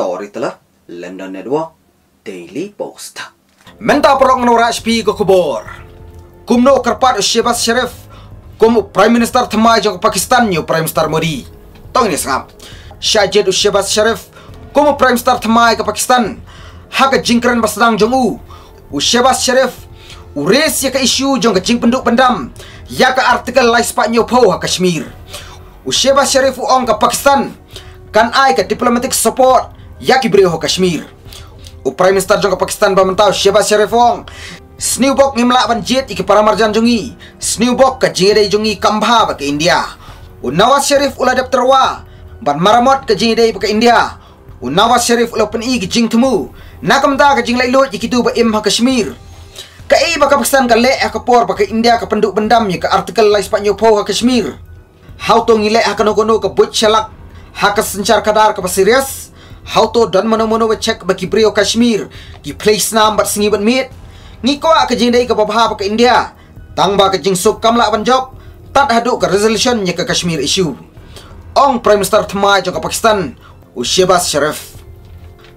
story telah London Network Daily Post. Menta perok no HP ko kubor. Kumno kerpat Shehbaz Sharif kum Prime Minister thamai jong Pakistan nyu Prime Minister Modi. Tong ni sangam. Shahid Shehbaz Sharif kum Prime Minister thamai ke Pakistan. Hak jingkran basdang jong u. Shehbaz Sharif ures ya ke isu jong ke jing penduk pendam. Ya ke artikel lai sepak nyu po Kashmir. Shehbaz Sharif ong ke Pakistan kan ai ke diplomatic support ya ki brio Kashmir. U Prime Minister jong Pakistan ba mentau Shehbaz Sharif ong Snewbok ngimla ban jet iki para marjan jongi. Snewbok ke jingere jongi kambha ke India. U Nawaz Sharif ula dap terwa ban maramot ke jingere ba ke India. U Nawaz Sharif ula pen iki jing temu. Nakam da ke jing lai lot iki tu ba im ha Kashmir. Ka ei ba Pakistan ka le ka por ba ke India ka penduk bendam ya ke artikel lai Spanyol po ha Kashmir. How to ngile ha kono kono ka buat shalak ha ka sencar kadar ka serius. How to dan mono mono ba check ba ki brio Kashmir. Ki place nam ba singi ban meet ngiko ke jing dai ke babha ke India. Tang ba ke jing suk kamla ban job. Tat hadu ke resolution nya ke Kashmir issue ong prime minister thmai jo Pakistan u Shehbaz Sharif.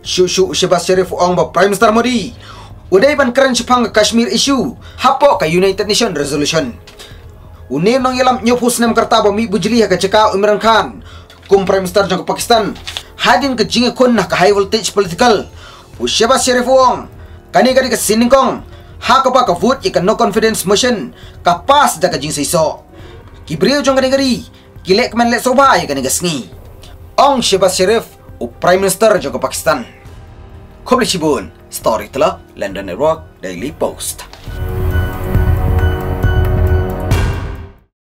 Shu shu Shehbaz Sharif ong ba prime minister Modi. Udai ban keren chapang ke Kashmir issue hapo ke United Nation resolution. Uni nong yalam nyop husnem karta ba mi bujli ha ke ceka Imran Khan. Kum prime minister ke Pakistan hadin ke jinge kon na ke high voltage political? U Shehbaz Sharif ong kani kani ke siningkong ha ka ba ka vote ikan no confidence motion. Ka pass da ka jing sai so ki brio jong gani gari ki lek man le soba ya gani gasngi ong Shehbaz Sharif u prime minister jong Pakistan. Khobli chibun story tala london network daily post